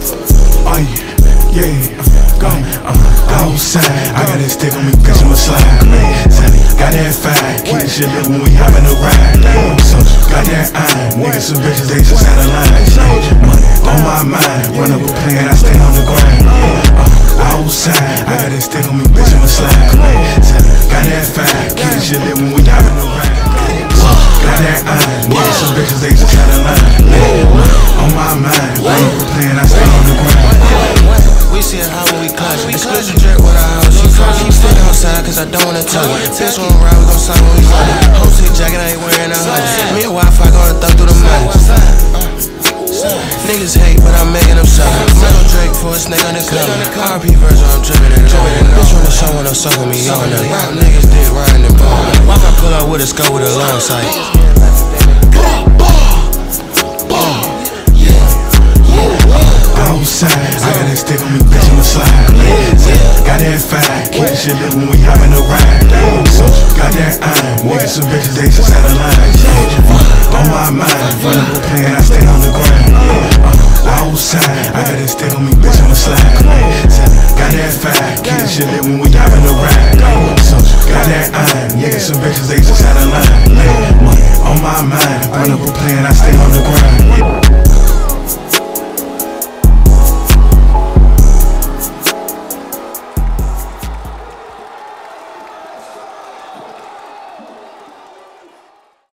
Oh yeah. Go, uh, outside, I got that stick on me, bitch, I'ma slide. Got that fire, keep the shit lit when we hoppin' the ride. So, got that iron, niggas some bitches, they just out of line. Money on my mind, run up a plan, I stay on the grind. Uh, outside, I got that stick on me, bitch, I'ma slide. Got that fire, keep the shit lit when we hoppin' the ride. Got that iron, niggas some bitches, they just out of line. I don't wanna touch. Bitch won't ride, we gon' sign when we run. Whole tick jacket, I ain't wearing a house. Me and Wi-Fi gonna thug through the money. Niggas hate, but I'm making them suck. Metal Drake for a snake on the undercover. RP version, I'm dripping it on. Bitch wanna show when I'm sucking me on them. Rap niggas dick riding the ball. Wi-Fi pull up with a scope with a long sight. outside. I got that stick on me, bitch, I'ma slide. Got that fire, keep the shit lit when we hoppin' some bitches, they just out of line. On my mind, up a plan, I stay on the grind. Outside, I got that stick on me, bitch, I'ma slide. Got that fire, keep the shit lit when we hoppin' the ride. Got that iron, niggas some bitches, they just out of line. On my mind, up a plan, I stay on the.